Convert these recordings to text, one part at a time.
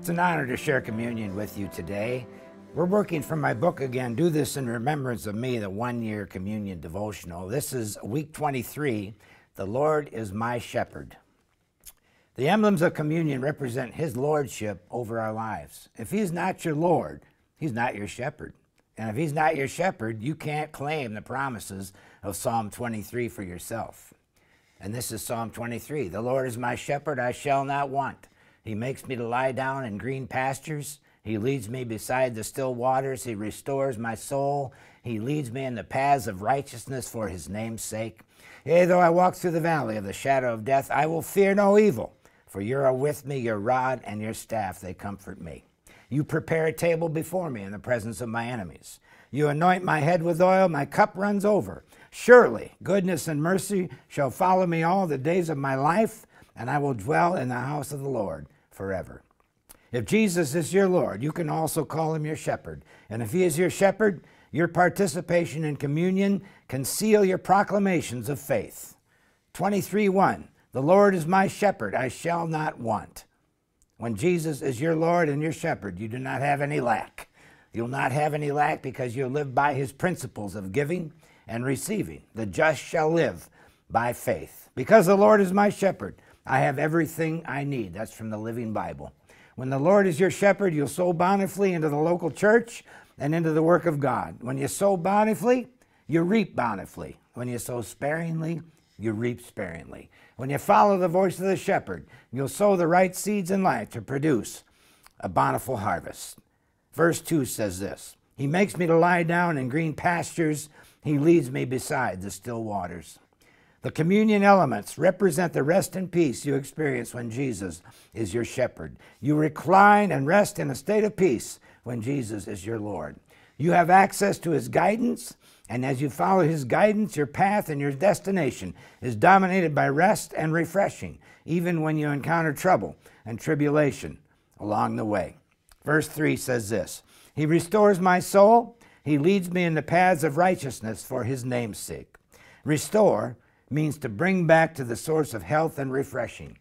It's an honor to share communion with you today. We're working from my book again, Do This in Remembrance of Me, the one year communion devotional. This is week 23. The Lord is my shepherd. The emblems of communion represent His lordship over our lives. If He's not your Lord, He's not your shepherd. And if He's not your shepherd, you can't claim the promises of Psalm 23 for yourself. And this is Psalm 23 The Lord is my shepherd, I shall not want. He makes me to lie down in green pastures. He leads me beside the still waters. He restores my soul. He leads me in the paths of righteousness for his name's sake. Yea, though I walk through the valley of the shadow of death, I will fear no evil, for you are with me, your rod and your staff, they comfort me. You prepare a table before me in the presence of my enemies. You anoint my head with oil, my cup runs over. Surely goodness and mercy shall follow me all the days of my life and I will dwell in the house of the Lord forever. If Jesus is your Lord, you can also call him your shepherd. And if he is your shepherd, your participation in communion can seal your proclamations of faith. 23 1 The Lord is my shepherd, I shall not want. When Jesus is your Lord and your shepherd, you do not have any lack. You'll not have any lack because you'll live by his principles of giving and receiving. The just shall live by faith. Because the Lord is my shepherd, I have everything I need. That's from the Living Bible. When the Lord is your shepherd, you'll sow bountifully into the local church and into the work of God. When you sow bountifully, you reap bountifully. When you sow sparingly, you reap sparingly. When you follow the voice of the shepherd, you'll sow the right seeds in life to produce a bountiful harvest. Verse 2 says this He makes me to lie down in green pastures, He leads me beside the still waters. The communion elements represent the rest and peace you experience when Jesus is your shepherd. You recline and rest in a state of peace when Jesus is your Lord. You have access to his guidance, and as you follow his guidance, your path and your destination is dominated by rest and refreshing, even when you encounter trouble and tribulation along the way. Verse 3 says this He restores my soul, he leads me in the paths of righteousness for his name's sake. Restore means to bring back to the source of health and refreshing.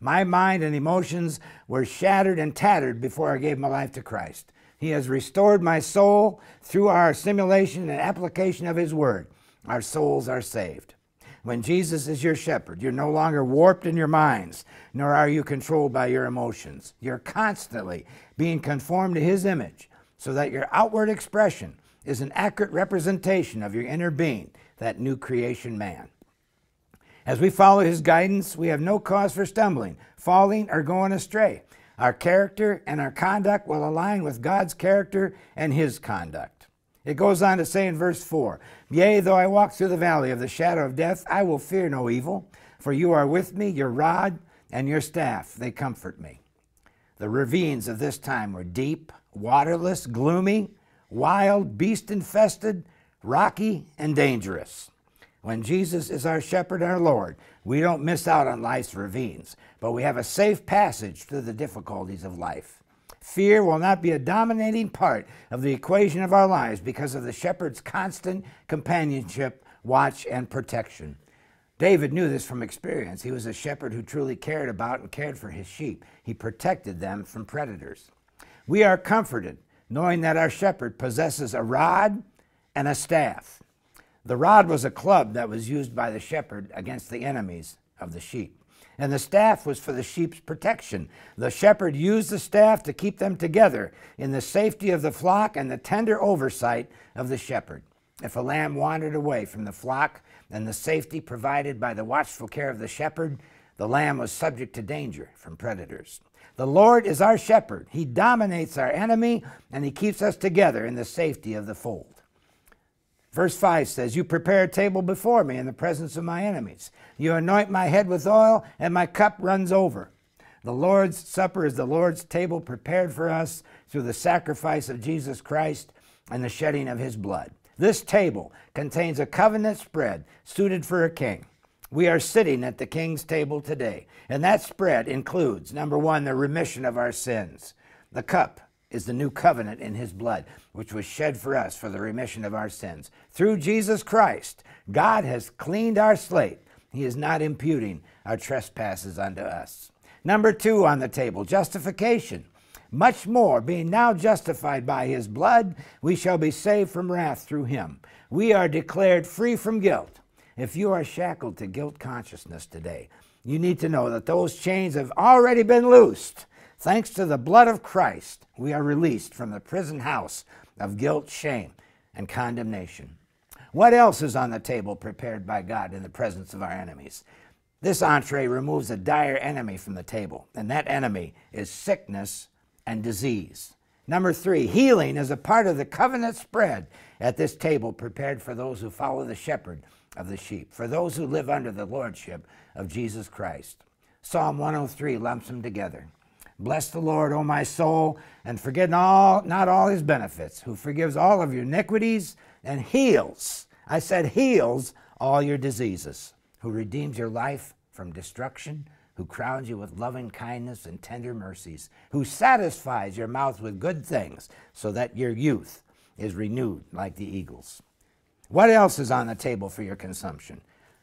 My mind and emotions were shattered and tattered before I gave my life to Christ. He has restored my soul through our assimilation and application of His Word. Our souls are saved. When Jesus is your shepherd, you're no longer warped in your minds, nor are you controlled by your emotions. You're constantly being conformed to His image so that your outward expression is an accurate representation of your inner being, that new creation man. As we follow his guidance, we have no cause for stumbling, falling, or going astray. Our character and our conduct will align with God's character and his conduct. It goes on to say in verse 4 Yea, though I walk through the valley of the shadow of death, I will fear no evil, for you are with me, your rod and your staff, they comfort me. The ravines of this time were deep, waterless, gloomy, wild, beast infested, rocky, and dangerous. When Jesus is our shepherd and our Lord, we don't miss out on life's ravines, but we have a safe passage through the difficulties of life. Fear will not be a dominating part of the equation of our lives because of the shepherd's constant companionship, watch, and protection. David knew this from experience. He was a shepherd who truly cared about and cared for his sheep. He protected them from predators. We are comforted knowing that our shepherd possesses a rod and a staff. The rod was a club that was used by the shepherd against the enemies of the sheep. And the staff was for the sheep's protection. The shepherd used the staff to keep them together in the safety of the flock and the tender oversight of the shepherd. If a lamb wandered away from the flock and the safety provided by the watchful care of the shepherd, the lamb was subject to danger from predators. The Lord is our shepherd. He dominates our enemy and he keeps us together in the safety of the fold. Verse 5 says, You prepare a table before me in the presence of my enemies. You anoint my head with oil, and my cup runs over. The Lord's Supper is the Lord's table prepared for us through the sacrifice of Jesus Christ and the shedding of his blood. This table contains a covenant spread suited for a king. We are sitting at the king's table today, and that spread includes number one, the remission of our sins. The cup is the new covenant in his blood, which was shed for us for the remission of our sins. Through Jesus Christ, God has cleaned our slate. He is not imputing our trespasses unto us. Number two on the table, justification. much more, being now justified by his blood, we shall be saved from wrath through him. We are declared free from guilt. If you are shackled to guilt consciousness today, you need to know that those chains have already been loosed. Thanks to the blood of Christ, we are released from the prison house of guilt, shame, and condemnation. What else is on the table prepared by God in the presence of our enemies? This entree removes a dire enemy from the table, and that enemy is sickness and disease. Number three, healing is a part of the covenant spread at this table prepared for those who follow the shepherd of the sheep, for those who live under the lordship of Jesus Christ. Psalm 103 lumps them together. Bless the Lord, O my soul, and forget all, not all his benefits, who forgives all of your iniquities and heals, I said heals all your diseases, who redeems your life from destruction, who crowns you with loving kindness and tender mercies, who satisfies your mouth with good things, so that your youth is renewed like the eagles. What else is on the table for your consumption?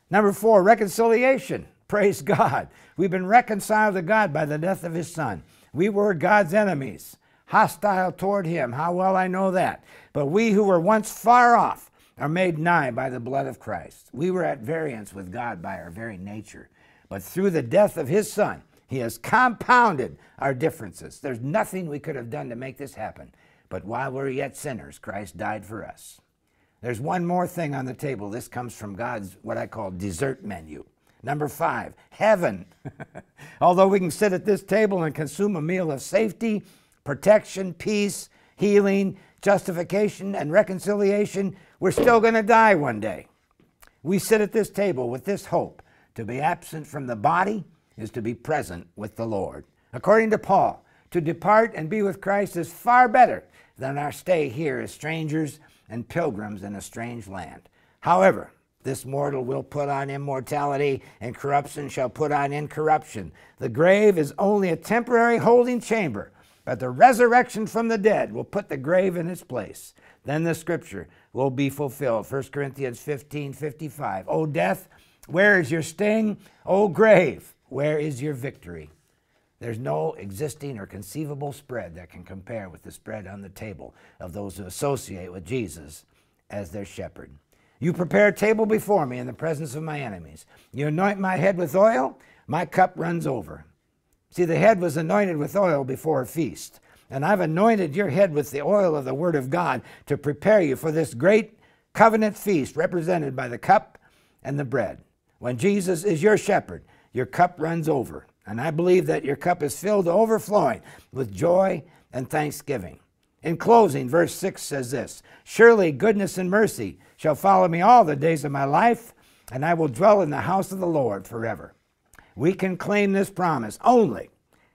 Number four, reconciliation. Praise God. We've been reconciled to God by the death of His Son. We were God's enemies, hostile toward Him. How well I know that. But we who were once far off are made nigh by the blood of Christ. We were at variance with God by our very nature. But through the death of His Son, He has compounded our differences. There's nothing we could have done to make this happen. But while we're yet sinners, Christ died for us. There's one more thing on the table. This comes from God's what I call dessert menu. Number five, heaven. Although we can sit at this table and consume a meal of safety, protection, peace, healing, justification, and reconciliation, we're still going to die one day. We sit at this table with this hope. To be absent from the body is to be present with the Lord. According to Paul, to depart and be with Christ is far better than our stay here as strangers and pilgrims in a strange land. However, this mortal will put on immortality, and corruption shall put on incorruption. The grave is only a temporary holding chamber, but the resurrection from the dead will put the grave in its place. Then the scripture will be fulfilled. 1 Corinthians 15 55. O death, where is your sting? O grave, where is your victory? There's no existing or conceivable spread that can compare with the spread on the table of those who associate with Jesus as their shepherd. You prepare a table before me in the presence of my enemies. You anoint my head with oil, my cup runs over. See, the head was anointed with oil before a feast. And I've anointed your head with the oil of the Word of God to prepare you for this great covenant feast represented by the cup and the bread. When Jesus is your shepherd, your cup runs over. And I believe that your cup is filled to overflowing with joy and thanksgiving. In closing, verse 6 says this Surely goodness and mercy shall follow me all the days of my life, and I will dwell in the house of the Lord forever. We can claim this promise only.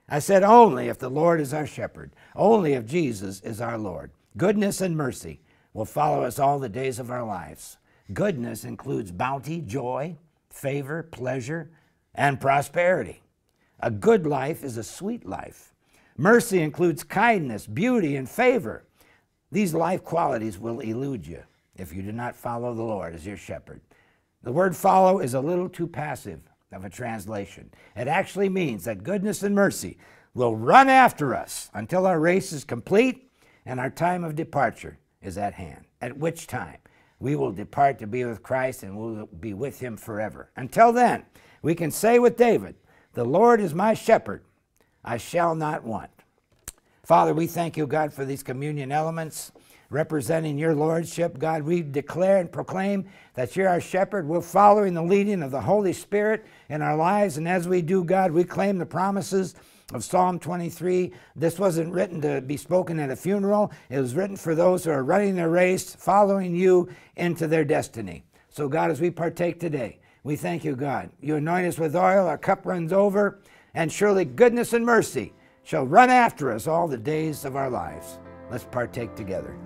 I said only if the Lord is our shepherd, only if Jesus is our Lord. Goodness and mercy will follow us all the days of our lives. Goodness includes bounty, joy, favor, pleasure, and prosperity. A good life is a sweet life. Mercy includes kindness, beauty, and favor. These life qualities will elude you if you do not follow the Lord as your shepherd. The word follow is a little too passive of a translation. It actually means that goodness and mercy will run after us until our race is complete and our time of departure is at hand, at which time we will depart to be with Christ and will be with him forever. Until then, we can say with David, The Lord is my shepherd, I shall not want. Father, we thank you, God, for these communion elements representing your lordship. God, we declare and proclaim that you're our shepherd. We're following the leading of the Holy Spirit in our lives. And as we do, God, we claim the promises of Psalm 23. This wasn't written to be spoken at a funeral, it was written for those who are running their race, following you into their destiny. So, God, as we partake today, we thank you, God. You anoint us with oil, our cup runs over, and surely goodness and mercy shall run after us all the days of our lives. Let's partake together.